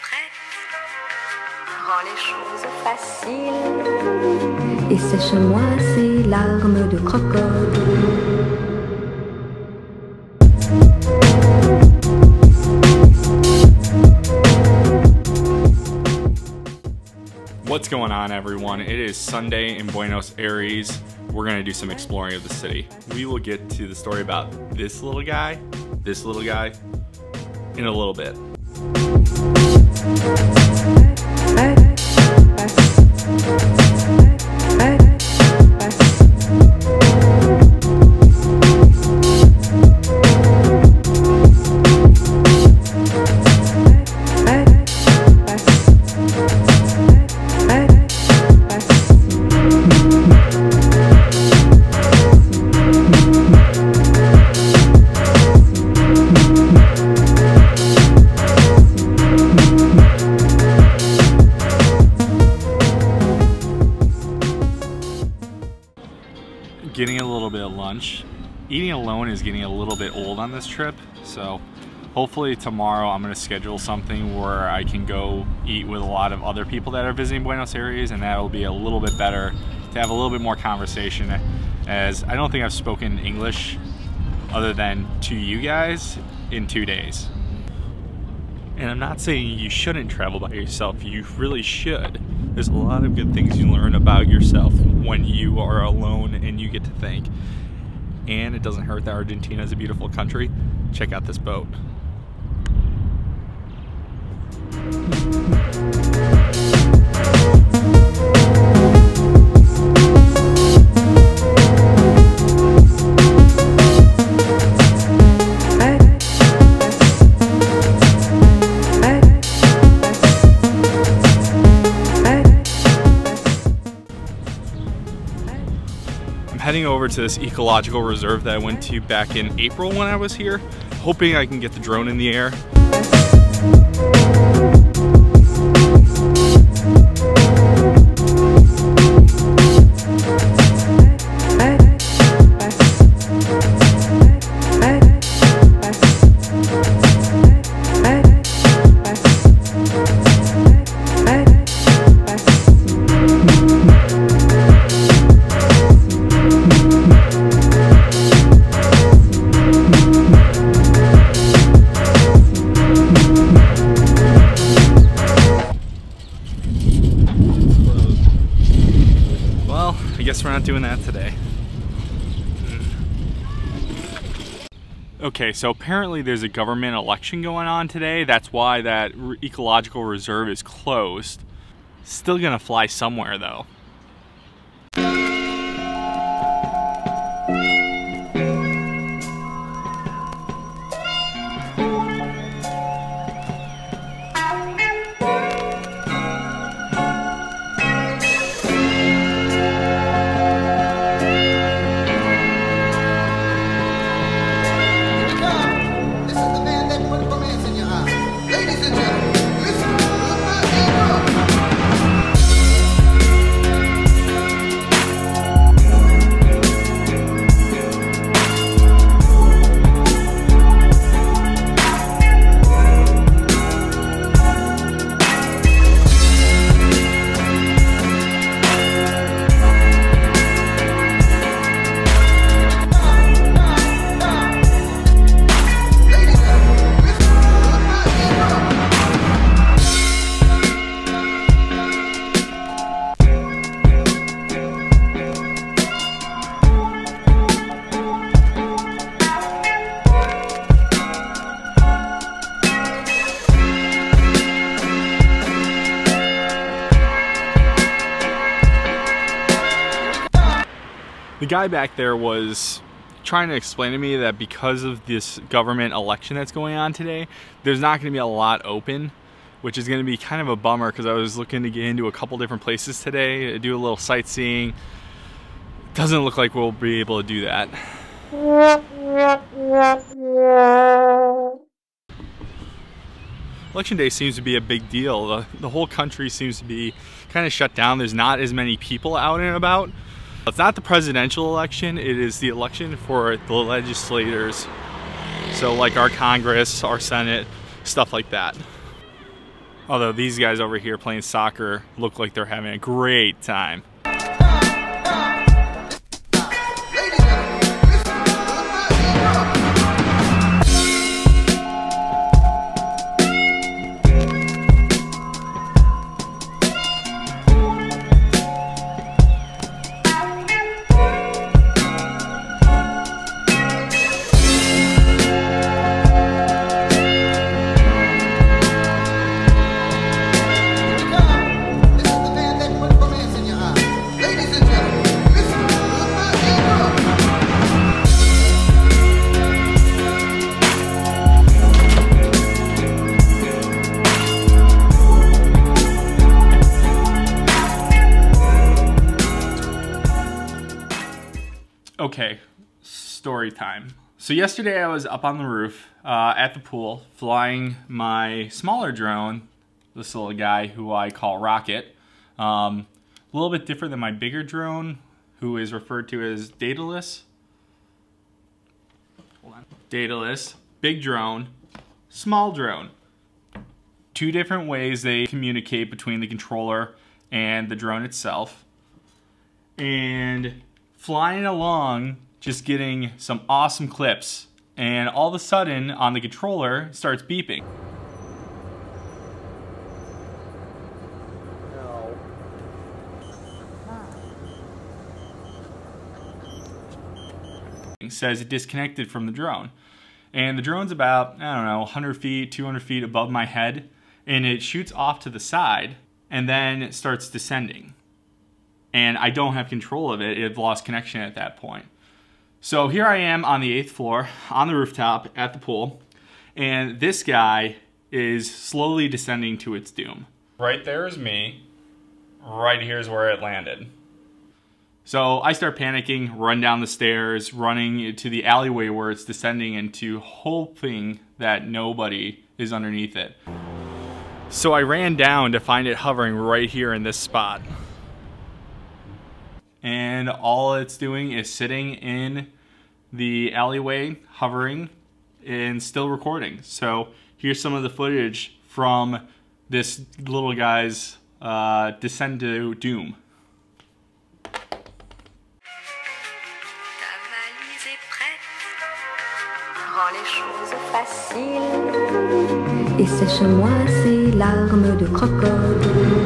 prête. rend les choses faciles et sèche-moi ces larmes de crocodile. What's going on, everyone? It is Sunday in Buenos Aires. We're to do some exploring of the city. We will get to the story about this little guy, this little guy, in a little bit. Getting Eating alone is getting a little bit old on this trip, so hopefully tomorrow I'm gonna schedule something where I can go eat with a lot of other people that are visiting Buenos Aires and that'll be a little bit better to have a little bit more conversation as I don't think I've spoken English other than to you guys in two days. And I'm not saying you shouldn't travel by yourself, you really should. There's a lot of good things you learn about yourself when you are alone and you get to think. And it doesn't hurt that Argentina is a beautiful country. Check out this boat. I'm heading over to this ecological reserve that I went to back in April when I was here, hoping I can get the drone in the air. We're not doing that today. Okay, so apparently there's a government election going on today. That's why that ecological reserve is closed. Still gonna fly somewhere though. The guy back there was trying to explain to me that because of this government election that's going on today, there's not going to be a lot open, which is going to be kind of a bummer because I was looking to get into a couple different places today, do a little sightseeing. Doesn't look like we'll be able to do that. Election day seems to be a big deal. The, the whole country seems to be kind of shut down. There's not as many people out and about. It's not the presidential election, it is the election for the legislators. So, like our Congress, our Senate, stuff like that. Although these guys over here playing soccer look like they're having a great time. Story time. So yesterday I was up on the roof uh, at the pool flying my smaller drone, this little guy who I call Rocket. Um, a little bit different than my bigger drone, who is referred to as Daedalus. Daedalus, big drone, small drone. Two different ways they communicate between the controller and the drone itself and flying along, just getting some awesome clips. And all of a sudden, on the controller, starts beeping. It says it disconnected from the drone. And the drone's about, I don't know, 100 feet, 200 feet above my head. And it shoots off to the side and then it starts descending and I don't have control of it. It lost connection at that point. So here I am on the eighth floor on the rooftop at the pool, and this guy is slowly descending to its doom. Right there is me. Right here is where it landed. So I start panicking, run down the stairs, running to the alleyway where it's descending into, hoping that nobody is underneath it. So I ran down to find it hovering right here in this spot and all it's doing is sitting in the alleyway, hovering, and still recording. So here's some of the footage from this little guy's uh, descent to doom. Et sèche-moi ces larmes de crocodile.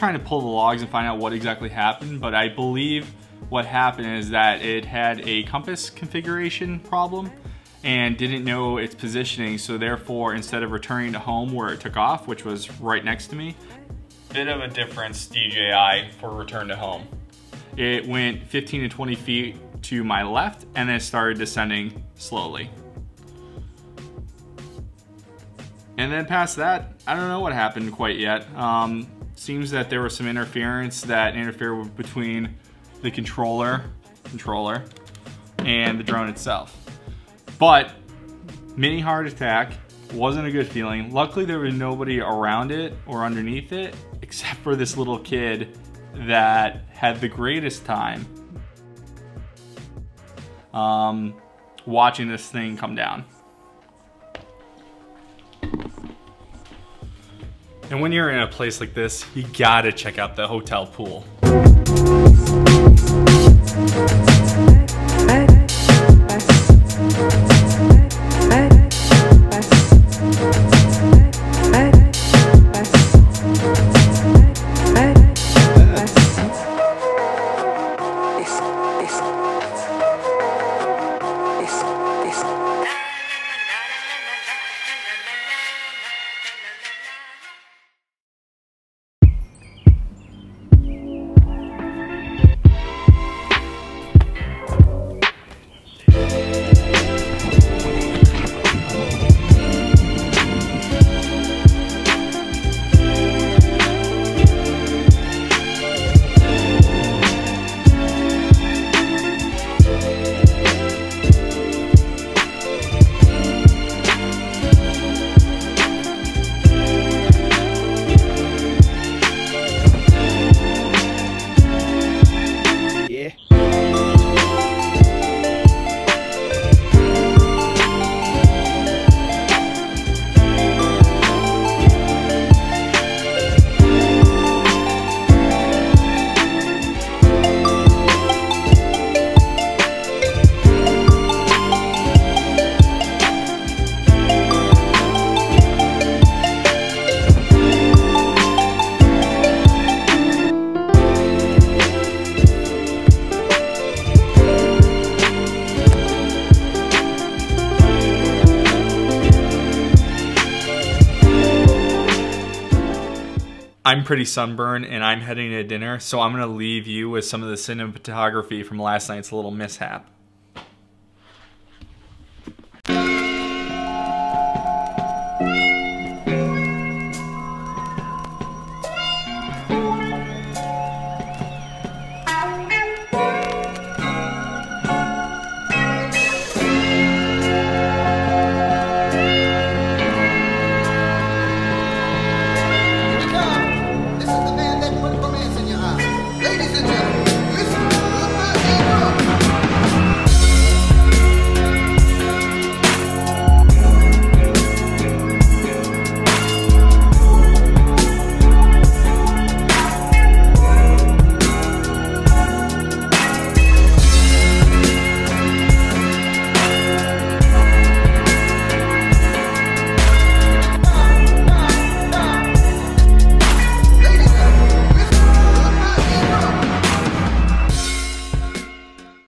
Trying to pull the logs and find out what exactly happened, but I believe what happened is that it had a compass configuration problem and didn't know its positioning, so therefore instead of returning to home where it took off, which was right next to me, bit of a difference DJI for return to home. It went 15 to 20 feet to my left and then started descending slowly. And then past that, I don't know what happened quite yet. Um, seems that there was some interference that interfered between the controller, controller, and the drone itself. But mini heart attack wasn't a good feeling. Luckily, there was nobody around it or underneath it, except for this little kid that had the greatest time um, watching this thing come down. And when you're in a place like this, you gotta check out the hotel pool. I'm pretty sunburned and I'm heading to dinner, so I'm gonna leave you with some of the cinematography from last night's little mishap.